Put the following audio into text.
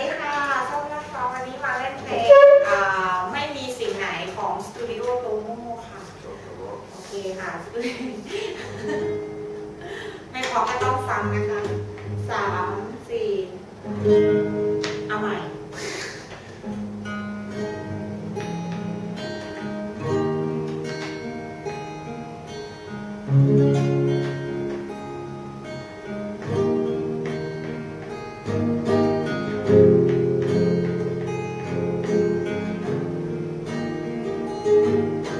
ดีค่ะส้มนะคะวันนี้มาเล่นเพลงอ่าไม่มีสิ่งไหนของสตูดิโอโตโมค่ะ โอเคค่ะ ไม่พอก็ต้องฟังนะคะสาม Música